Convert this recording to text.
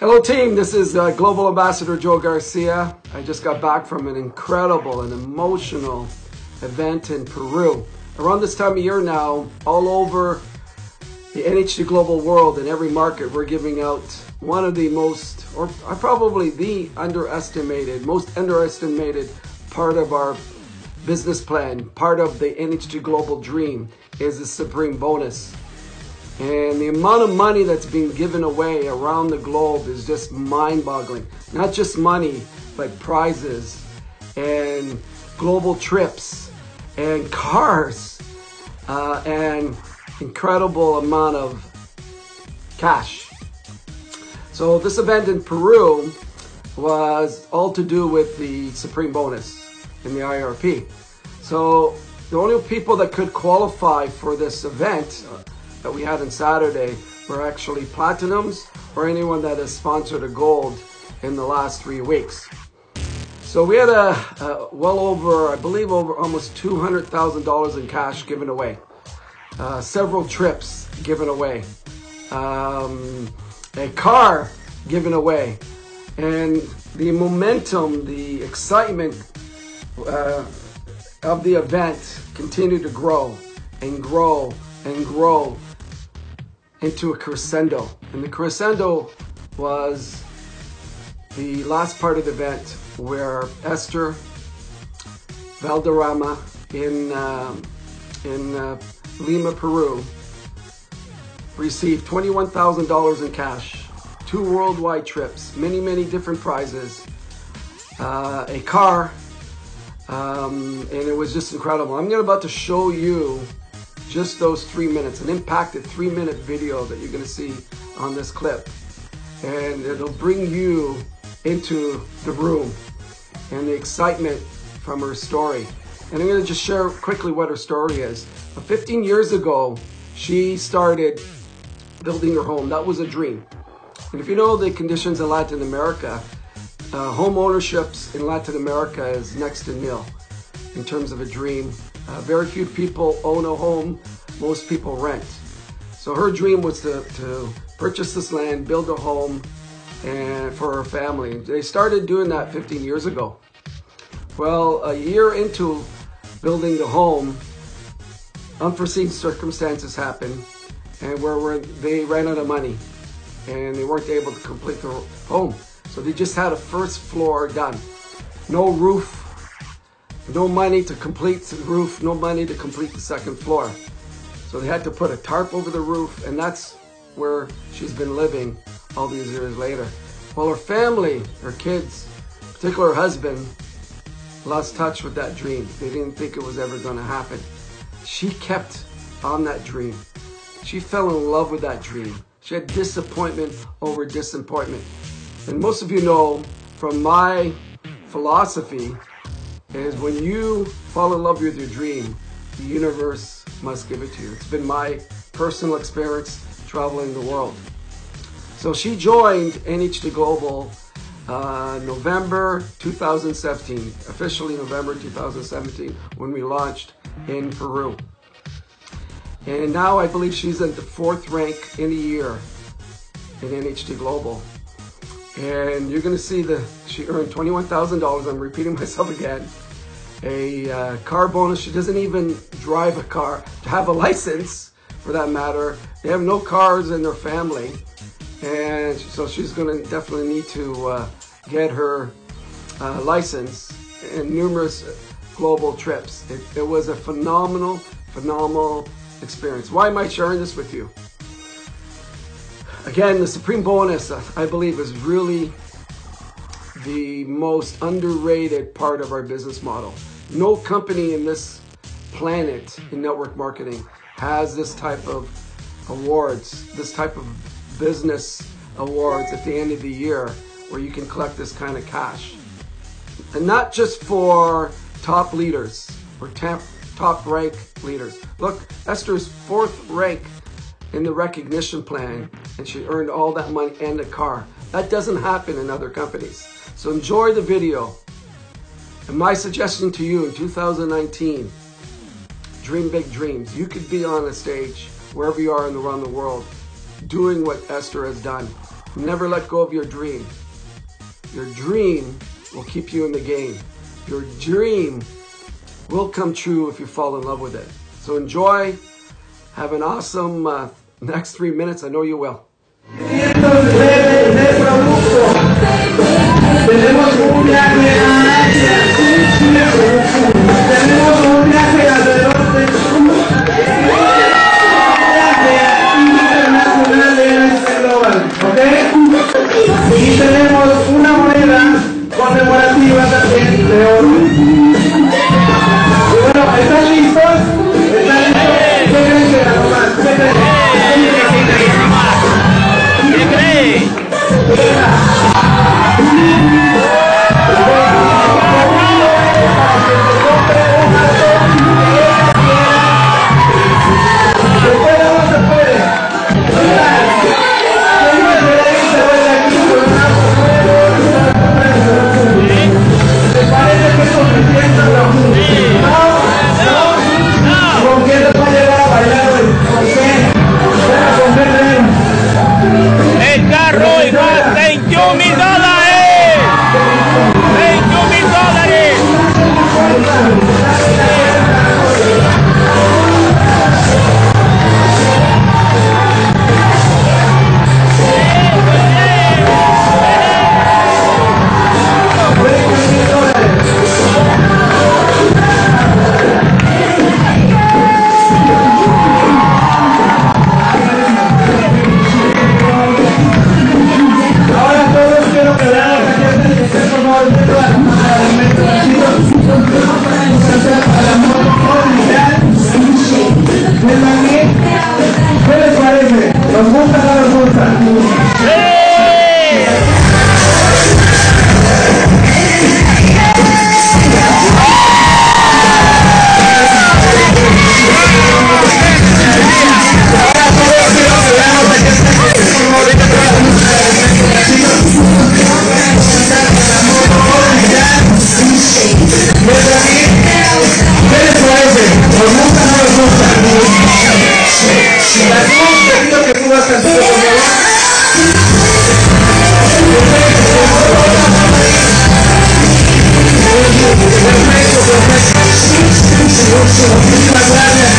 Hello team, this is uh, Global Ambassador Joe Garcia. I just got back from an incredible and emotional event in Peru. Around this time of year now, all over the NHT Global world in every market, we're giving out one of the most, or probably the underestimated, most underestimated part of our business plan, part of the NHT Global dream is the Supreme Bonus. And the amount of money that's being given away around the globe is just mind boggling. Not just money, but prizes and global trips and cars uh, and incredible amount of cash. So this event in Peru was all to do with the Supreme Bonus in the IRP. So the only people that could qualify for this event that we had on Saturday were actually platinums or anyone that has sponsored a gold in the last three weeks. So we had a, a well over, I believe, over almost two hundred thousand dollars in cash given away. Uh, several trips given away, um, a car given away, and the momentum, the excitement uh, of the event continued to grow and grow and grow into a crescendo. And the crescendo was the last part of the event where Esther Valderrama in, um, in uh, Lima, Peru, received $21,000 in cash, two worldwide trips, many, many different prizes, uh, a car, um, and it was just incredible. I'm about to show you just those three minutes, an impacted three minute video that you're gonna see on this clip. And it'll bring you into the room and the excitement from her story. And I'm gonna just share quickly what her story is. 15 years ago, she started building her home. That was a dream. And if you know the conditions in Latin America, uh, home ownerships in Latin America is next to nil in terms of a dream. Uh, very few people own a home, most people rent. So her dream was to, to purchase this land, build a home, and for her family. They started doing that 15 years ago. Well, a year into building the home, unforeseen circumstances happened, and where, where they ran out of money, and they weren't able to complete the home. So they just had a first floor done. No roof no money to complete the roof, no money to complete the second floor. So they had to put a tarp over the roof, and that's where she's been living all these years later. Well, her family, her kids, particularly her husband, lost touch with that dream. They didn't think it was ever going to happen. She kept on that dream. She fell in love with that dream. She had disappointment over disappointment. And most of you know from my philosophy is when you fall in love with your dream, the universe must give it to you. It's been my personal experience traveling the world. So she joined NHT Global uh, November 2017, officially November 2017, when we launched in Peru. And now I believe she's at the fourth rank in a year in NHT Global. And you're to see that she earned $21,000. I'm repeating myself again. A uh, car bonus. She doesn't even drive a car to have a license for that matter. They have no cars in their family. And so she's to definitely need to uh, get her uh, license and numerous global trips. It, it was a phenomenal, phenomenal experience. Why am I sharing this with you? Again, the Supreme Bonus, I believe, is really the most underrated part of our business model. No company in this planet in network marketing has this type of awards, this type of business awards at the end of the year where you can collect this kind of cash. And not just for top leaders or top, top rank leaders. Look, Esther's fourth rank in the recognition plan and she earned all that money and a car. That doesn't happen in other companies. So enjoy the video. And my suggestion to you in 2019, dream big dreams. You could be on a stage wherever you are in the, around the world doing what Esther has done. Never let go of your dream. Your dream will keep you in the game. Your dream will come true if you fall in love with it. So enjoy. Have an awesome uh, next three minutes. I know you will. Tenemos un viaje. Tenemos un viaje alrededor de viaje internacional de Global, ¿ok? Y tenemos una moneda conmemorativa también de oro. Y bueno, ¿están listos? ¿Están listos? Jesús, te que por favor. Perfecto, perfecto. Muchísimas gracias.